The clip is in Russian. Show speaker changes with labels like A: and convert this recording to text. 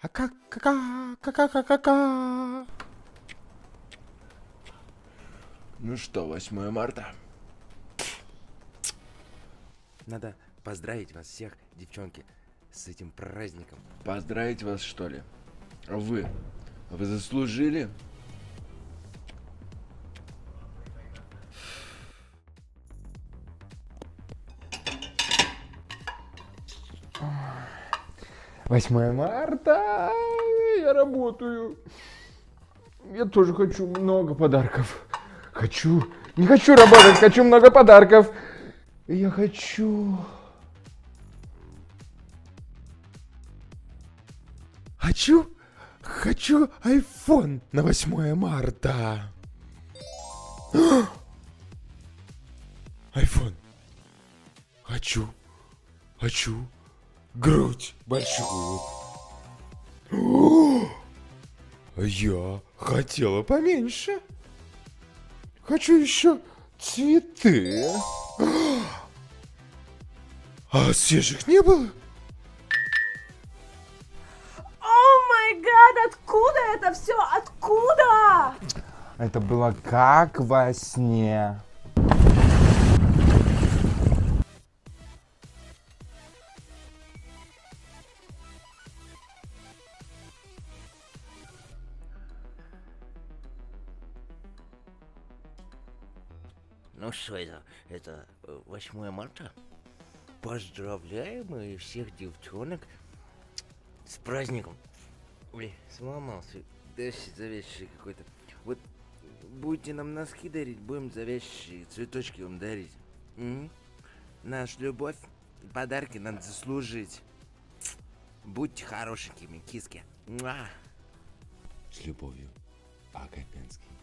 A: А как, ка ка ка ка ка
B: Ну что, 8 марта?
C: Надо поздравить вас всех, девчонки, с этим праздником.
B: Поздравить вас, что ли? Вы? Вы заслужили?
A: Восьмое марта, я работаю. Я тоже хочу много подарков. Хочу, не хочу работать, хочу много подарков. Я хочу... Хочу, хочу iPhone на 8 марта. iPhone. Хочу, хочу грудь большую. Я хотела поменьше. Хочу еще цветы. А свежих не было?
D: О май гад, откуда это все? Откуда?
A: Это было как во сне.
C: Ну что это? Это э, 8 марта? Поздравляем и всех девчонок с праздником. Ой, сломался. Дальше завязчик какой-то. Вот будете нам носки дарить, будем завязчики, цветочки вам дарить. М? Наш любовь, подарки надо заслужить. Будьте хорошенькими, киски. Муа.
A: С любовью, Агапенский.